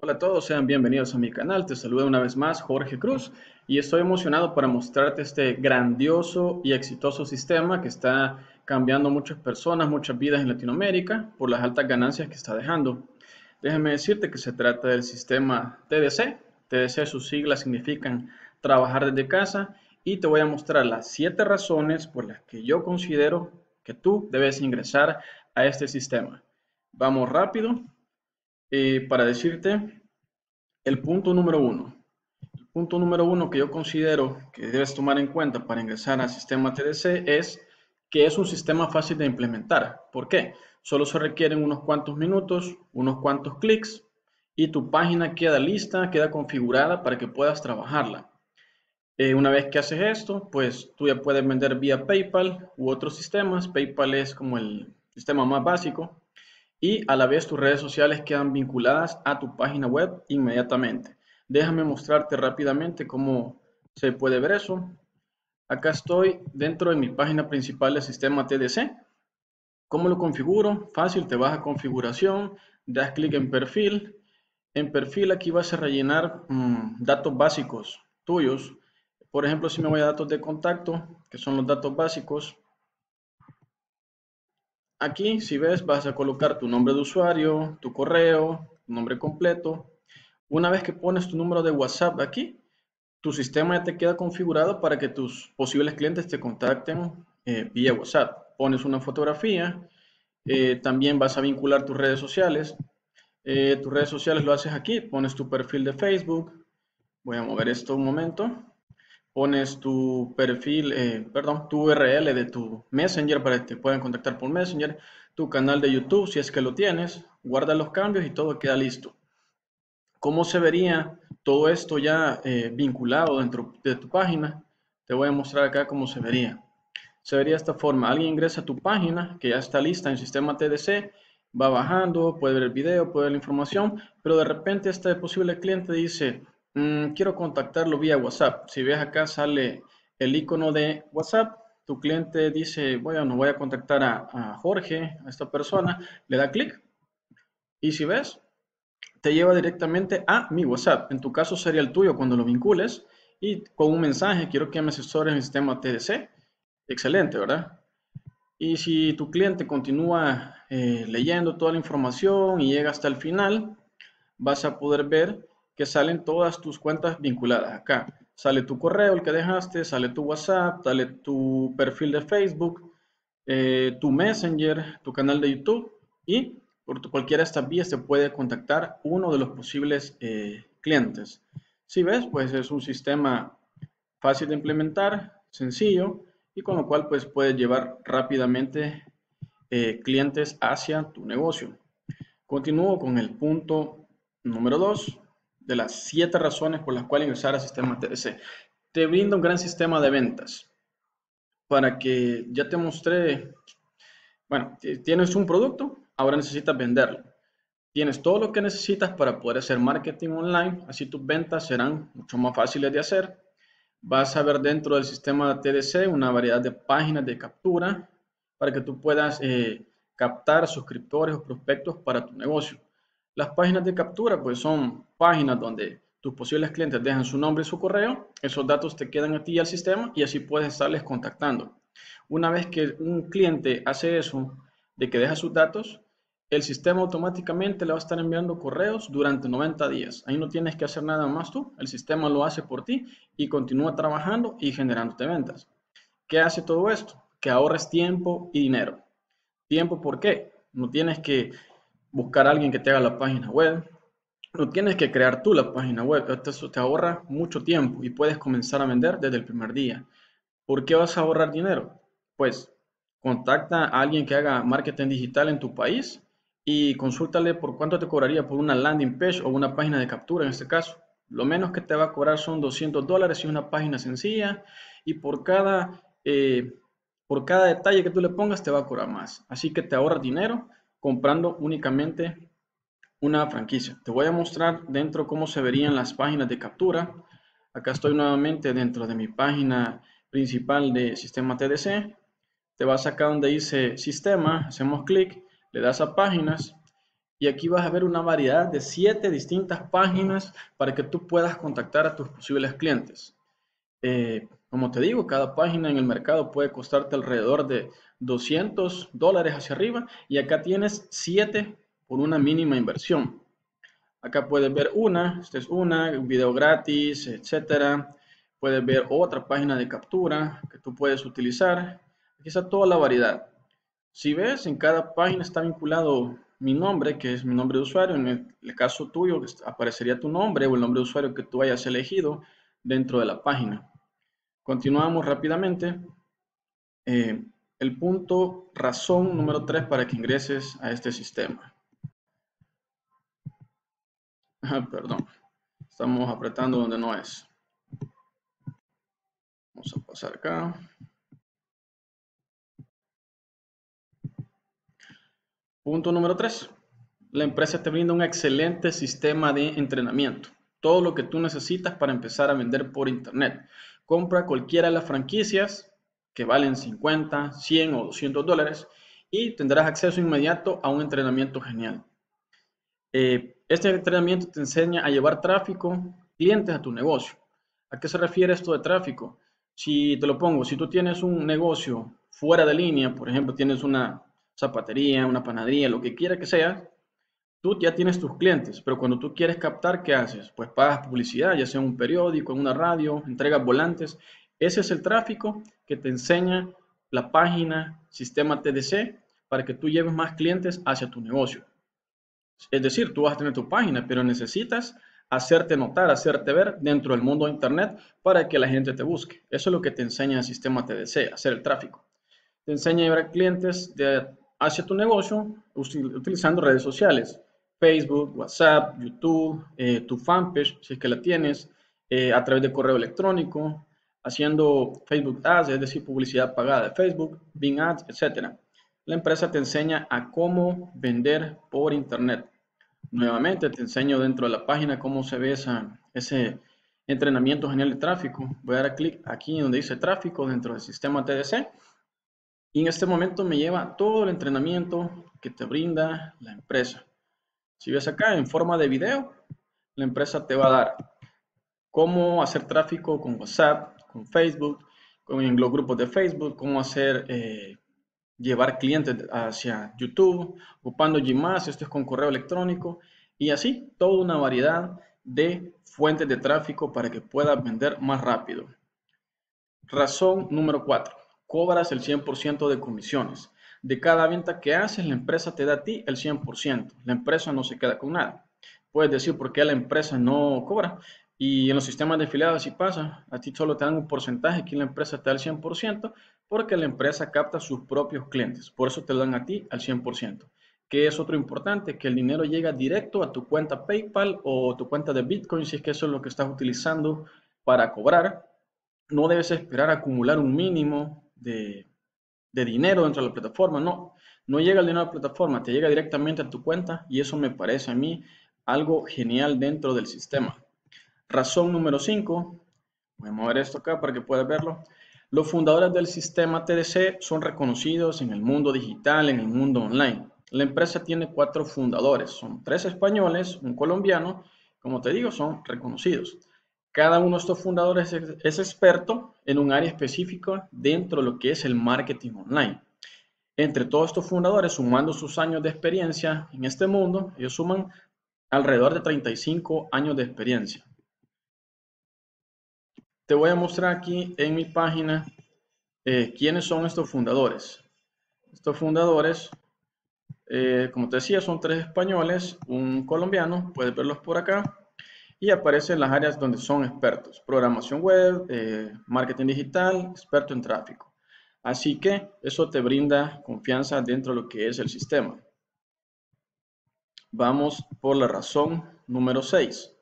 Hola a todos, sean bienvenidos a mi canal. Te saluda una vez más Jorge Cruz y estoy emocionado para mostrarte este grandioso y exitoso sistema que está cambiando muchas personas, muchas vidas en Latinoamérica por las altas ganancias que está dejando. Déjame decirte que se trata del sistema TDC. TDC, sus siglas significan trabajar desde casa y te voy a mostrar las siete razones por las que yo considero que tú debes ingresar a este sistema. Vamos rápido eh, para decirte el punto número uno. El punto número uno que yo considero que debes tomar en cuenta para ingresar al sistema TDC es que es un sistema fácil de implementar. ¿Por qué? Solo se requieren unos cuantos minutos, unos cuantos clics y tu página queda lista, queda configurada para que puedas trabajarla. Eh, una vez que haces esto, pues tú ya puedes vender vía PayPal u otros sistemas. PayPal es como el sistema más básico y a la vez tus redes sociales quedan vinculadas a tu página web inmediatamente. Déjame mostrarte rápidamente cómo se puede ver eso. Acá estoy dentro de mi página principal del sistema TDC. ¿Cómo lo configuro? Fácil, te vas a configuración, das clic en perfil. En perfil aquí vas a rellenar mm, datos básicos tuyos. Por ejemplo, si me voy a datos de contacto, que son los datos básicos, Aquí, si ves, vas a colocar tu nombre de usuario, tu correo, tu nombre completo. Una vez que pones tu número de WhatsApp aquí, tu sistema ya te queda configurado para que tus posibles clientes te contacten eh, vía WhatsApp. Pones una fotografía, eh, también vas a vincular tus redes sociales. Eh, tus redes sociales lo haces aquí, pones tu perfil de Facebook. Voy a mover esto un momento pones tu perfil, eh, perdón, tu URL de tu Messenger para que te puedan contactar por Messenger, tu canal de YouTube si es que lo tienes, guarda los cambios y todo queda listo. ¿Cómo se vería todo esto ya eh, vinculado dentro de tu página? Te voy a mostrar acá cómo se vería. Se vería de esta forma. Alguien ingresa a tu página que ya está lista en sistema TDC, va bajando, puede ver el video, puede ver la información, pero de repente este posible cliente dice, Mm, quiero contactarlo vía WhatsApp. Si ves acá sale el icono de WhatsApp. Tu cliente dice, bueno, no voy a contactar a, Jorge, a esta persona. Le da clic. Y si ves, te lleva directamente a mi WhatsApp. En tu caso sería el tuyo cuando lo vincules. Y con un mensaje, quiero que me asesores en el sistema TDC. Excelente, ¿verdad? Y si tu cliente continúa eh, leyendo toda la información y llega hasta el final, vas a poder ver que salen todas tus cuentas vinculadas acá. Sale tu correo, el que dejaste, sale tu WhatsApp, sale tu perfil de Facebook, eh, tu Messenger, tu canal de YouTube y por cualquiera de estas vías te puede contactar uno de los posibles eh, clientes. Si ves, pues es un sistema fácil de implementar, sencillo y con lo cual pues puedes llevar rápidamente eh, clientes hacia tu negocio. Continúo con el punto número 2, de las siete razones por las cuales ingresar al sistema TDC. Te brinda un gran sistema de ventas para que ya te mostré, bueno, tienes un producto, ahora necesitas venderlo. Tienes todo lo que necesitas para poder hacer marketing online, así tus ventas serán mucho más fáciles de hacer. Vas a ver dentro del sistema TDC una variedad de páginas de captura para que tú puedas eh, captar suscriptores o prospectos para tu negocio. Las páginas de captura pues son páginas donde tus posibles clientes dejan su nombre y su correo, esos datos te quedan a ti y al sistema y así puedes estarles contactando. Una vez que un cliente hace eso, de que deja sus datos, el sistema automáticamente le va a estar enviando correos durante 90 días. Ahí no tienes que hacer nada más tú, el sistema lo hace por ti y continúa trabajando y generándote ventas. ¿Qué hace todo esto? Que ahorres tiempo y dinero. ¿Tiempo por qué? No tienes que buscar a alguien que te haga la página web. No tienes que crear tú la página web. Esto te ahorra mucho tiempo y puedes comenzar a vender desde el primer día. ¿Por qué vas a ahorrar dinero? Pues contacta a alguien que haga marketing digital en tu país y consúltale por cuánto te cobraría por una landing page o una página de captura en este caso. Lo menos que te va a cobrar son 200 dólares y una página sencilla y por cada, eh, por cada detalle que tú le pongas te va a cobrar más. Así que te ahorras dinero comprando únicamente una franquicia. Te voy a mostrar dentro cómo se verían las páginas de captura. Acá estoy nuevamente dentro de mi página principal de sistema TDC. Te vas acá donde dice sistema, hacemos clic, le das a páginas y aquí vas a ver una variedad de siete distintas páginas para que tú puedas contactar a tus posibles clientes. Eh, como te digo, cada página en el mercado puede costarte alrededor de 200 dólares hacia arriba y acá tienes siete por una mínima inversión. Acá puedes ver una, esta es una, un video gratis, etcétera. Puedes ver otra página de captura que tú puedes utilizar. Aquí está toda la variedad. Si ves, en cada página está vinculado mi nombre, que es mi nombre de usuario. En el, caso tuyo, aparecería tu nombre o el nombre de usuario que tú hayas elegido dentro de la página. Continuamos rápidamente. Eh, el punto razón número 3 para que ingreses a este sistema. Perdón, estamos apretando donde no es. Vamos a pasar acá. Punto número 3. La empresa te brinda un excelente sistema de entrenamiento. Todo lo que tú necesitas para empezar a vender por internet. Compra cualquiera de las franquicias que valen 50, 100 o 200 dólares y tendrás acceso inmediato a un entrenamiento genial. Eh, este entrenamiento te enseña a llevar tráfico, clientes a tu negocio. ¿A qué se refiere esto de tráfico? Si te lo pongo, si tú tienes un negocio fuera de línea, por ejemplo, tienes una zapatería, una panadería, lo que quiera que sea, tú ya tienes tus clientes, pero cuando tú quieres captar, ¿qué haces? Pues pagas publicidad, ya sea en un periódico, en una radio, entregas volantes. Ese es el tráfico que te enseña la página Sistema TDC para que tú lleves más clientes hacia tu negocio. Es decir, tú vas a tener tu página, pero necesitas hacerte notar, hacerte ver dentro del mundo de Internet para que la gente te busque. Eso es lo que te enseña el sistema TDC, hacer el tráfico. Te enseña a llevar clientes de hacia tu negocio utilizando redes sociales, Facebook, WhatsApp, YouTube, eh, tu fanpage, si es que la tienes, eh, a través de correo electrónico, haciendo Facebook Ads, es decir, publicidad pagada de Facebook, Bing Ads, etc. La empresa te enseña a cómo vender por Internet. Nuevamente te enseño dentro de la página cómo se ve ese entrenamiento genial de tráfico. Voy a dar clic aquí donde dice tráfico dentro del sistema TDC y en este momento me lleva todo el entrenamiento que te brinda la empresa. Si ves acá en forma de video, la empresa te va a dar cómo hacer tráfico con WhatsApp, con Facebook, con los grupos de Facebook, cómo hacer, eh, llevar clientes hacia YouTube, ocupando Gmail, esto es con correo electrónico, y así toda una variedad de fuentes de tráfico para que puedas vender más rápido. Razón número 4 cobras el 100% de comisiones. De cada venta que haces, la empresa te da a ti el 100%. La empresa no se queda con nada. Puedes decir por qué la empresa no cobra. Y en los sistemas de afiliados sí pasa. A ti solo te dan un porcentaje, aquí la empresa te da el 100% porque la empresa capta sus propios clientes. Por eso te lo dan a ti al 100%. Que es otro importante? Que el dinero llega directo a tu cuenta PayPal o tu cuenta de Bitcoin, si es que eso es lo que estás utilizando para cobrar. No debes esperar acumular un mínimo de, dinero dentro de la plataforma. No, no llega el dinero a la plataforma, te llega directamente a tu cuenta y eso me parece a mí algo genial dentro del sistema. Razón número 5, voy a mover esto acá para que puedas verlo. Los fundadores del sistema TDC son reconocidos en el mundo digital, en el mundo online. La empresa tiene cuatro fundadores, son tres españoles, un colombiano, como te digo, son reconocidos. Cada uno de estos fundadores es, experto en un área específica dentro de lo que es el marketing online. Entre todos estos fundadores, sumando sus años de experiencia en este mundo, ellos suman alrededor de 35 años de experiencia. Te voy a mostrar aquí en mi página eh, quiénes son estos fundadores. Estos fundadores, eh, como te decía, son tres españoles, un colombiano, puedes verlos por acá, y aparecen las áreas donde son expertos. Programación web, eh, marketing digital, experto en tráfico. Así que eso te brinda confianza dentro de lo que es el sistema. Vamos por la razón número 6.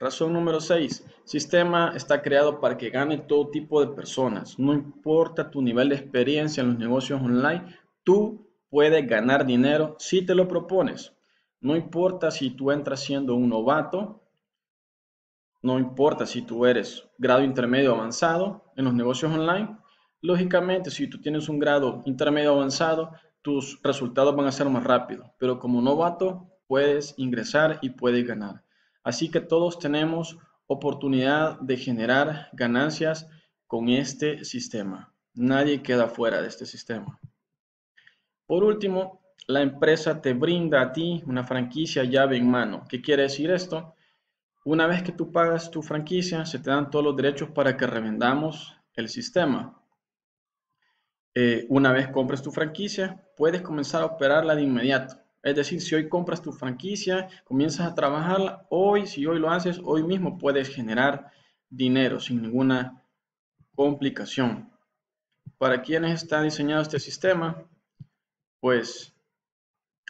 Razón número 6. Sistema está creado para que gane todo tipo de personas. No importa tu nivel de experiencia en los negocios online, tú puedes ganar dinero si te lo propones. No importa si tú entras siendo un novato no importa si tú eres grado intermedio avanzado en los negocios online, lógicamente si tú tienes un grado intermedio avanzado, tus resultados van a ser más rápidos. Pero como novato, puedes ingresar y puedes ganar. Así que todos tenemos oportunidad de generar ganancias con este sistema. Nadie queda fuera de este sistema. Por último, la empresa te brinda a ti una franquicia llave en mano. ¿Qué quiere decir esto? Una vez que tú pagas tu franquicia, se te dan todos los derechos para que revendamos el sistema. Eh, una vez compres tu franquicia, puedes comenzar a operarla de inmediato. Es decir, si hoy compras tu franquicia, comienzas a trabajarla, hoy, si hoy lo haces, hoy mismo puedes generar dinero sin ninguna complicación. ¿Para quiénes está diseñado este sistema? Pues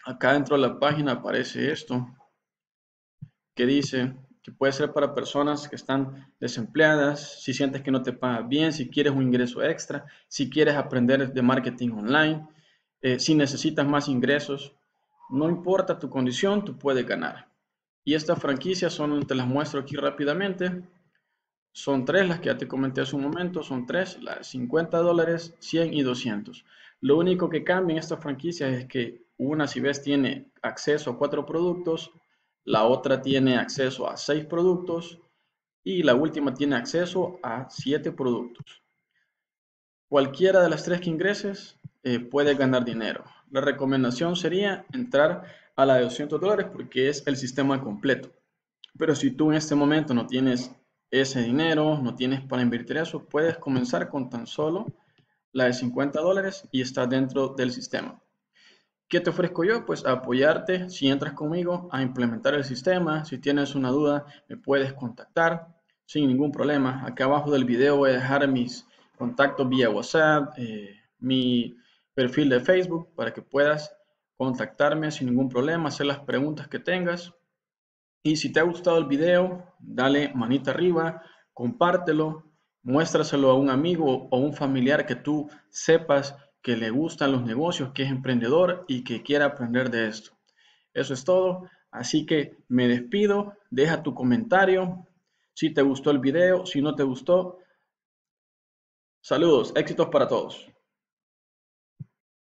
acá dentro de la página aparece esto que dice que puede ser para personas que están desempleadas, si sientes que no te pagas bien, si quieres un ingreso extra, si quieres aprender de marketing online, eh, si necesitas más ingresos, no importa tu condición, tú puedes ganar. Y estas franquicias son, te las muestro aquí rápidamente. Son tres las que ya te comenté hace un momento, son tres, las 50 dólares, 100 y 200. Lo único que cambia en estas franquicias es que una, si ves, tiene acceso a cuatro productos, la otra tiene acceso a seis productos y la última tiene acceso a siete productos. Cualquiera de las tres que ingreses eh, puede ganar dinero. La recomendación sería entrar a la de 200 dólares porque es el sistema completo. Pero si tú en este momento no tienes ese dinero, no tienes para invertir eso, puedes comenzar con tan solo la de 50 dólares y estás dentro del sistema. ¿Qué te ofrezco yo? Pues apoyarte si entras conmigo a implementar el sistema. Si tienes una duda, me puedes contactar sin ningún problema. Acá abajo del video voy a dejar mis contactos vía WhatsApp, eh, mi perfil de Facebook para que puedas contactarme sin ningún problema, hacer las preguntas que tengas. Y si te ha gustado el video, dale manita arriba, compártelo, muéstraselo a un amigo o un familiar que tú sepas que le gustan los negocios, que es emprendedor y que quiera aprender de esto. Eso es todo. Así que me despido. Deja tu comentario. Si te gustó el video, si no te gustó. Saludos, éxitos para todos.